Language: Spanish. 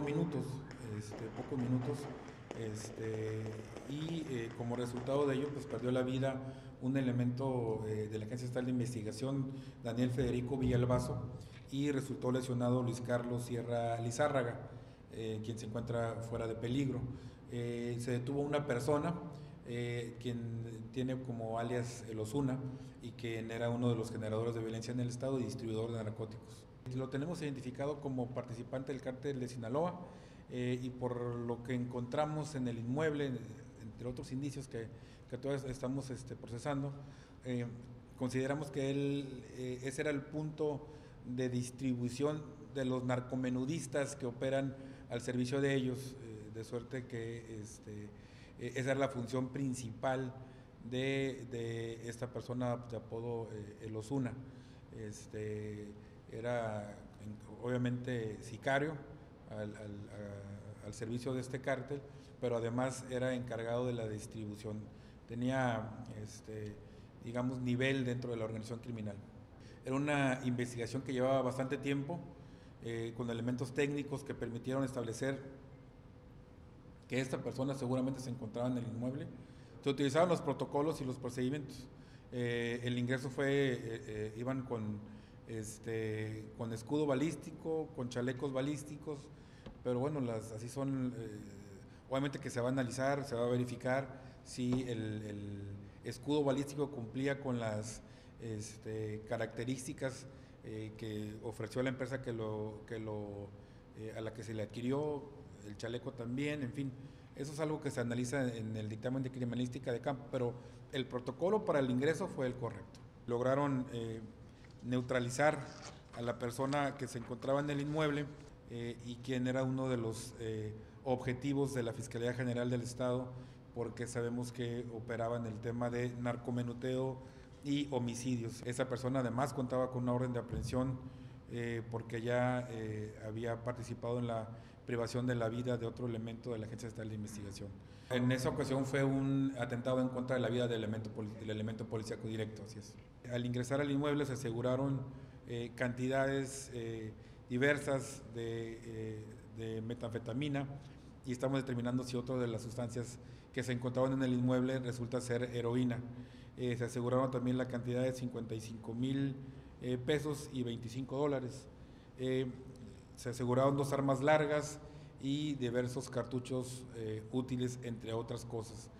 minutos, este, pocos minutos, este, y eh, como resultado de ello, pues perdió la vida un elemento eh, de la Agencia Estatal de Investigación, Daniel Federico Villalbazo, y resultó lesionado Luis Carlos Sierra Lizárraga, eh, quien se encuentra fuera de peligro. se detuvo una persona, quien tiene como alias el Osuna, y quien era uno de los generadores de violencia en el Estado y distribuidor de narcóticos. Lo tenemos identificado como participante del cártel de Sinaloa eh, y por lo que encontramos en el inmueble, entre otros indicios que, que todos estamos este, procesando, eh, consideramos que él, eh, ese era el punto de distribución de los narcomenudistas que operan al servicio de ellos, de suerte que este, esa era la función principal de, de esta persona de apodo El Osuna. Este, era obviamente sicario al, servicio de este cártel, pero además era encargado de la distribución. Tenía, este, digamos, nivel dentro de la organización criminal. Era una investigación que llevaba bastante tiempo, eh, con elementos técnicos que permitieron establecer que esta persona seguramente se encontraba en el inmueble. Se utilizaban los protocolos y los procedimientos. Eh, el ingreso fue, eh, iban con este, con escudo balístico, con chalecos balísticos, pero bueno, las, así son, eh, obviamente que se va a analizar, se va a verificar si el, escudo balístico cumplía con las este, características eh, que ofreció la empresa que lo, que lo, eh, a la que se le adquirió, el chaleco también, en fin, eso es algo que se analiza en el dictamen de criminalística de campo, pero el protocolo para el ingreso fue el correcto. Lograron neutralizar a la persona que se encontraba en el inmueble eh, y quien era uno de los eh, objetivos de la Fiscalía General del Estado, porque sabemos que operaba en el tema de narcomenuteo y homicidios. Esa persona además contaba con una orden de aprehensión eh, porque ya había participado en la privación de la vida de otro elemento de la Agencia Estatal de Investigación. En esa ocasión fue un atentado en contra de la vida del elemento, del elemento policíaco directo, así es. Al ingresar al inmueble se aseguraron eh, cantidades eh, diversas de, eh, metanfetamina y estamos determinando si otra de las sustancias que se encontraban en el inmueble resulta ser heroína. se aseguraron también la cantidad de 55 mil pesos y 25 dólares se aseguraron dos armas largas y diversos cartuchos eh, útiles, entre otras cosas.